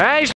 Hey,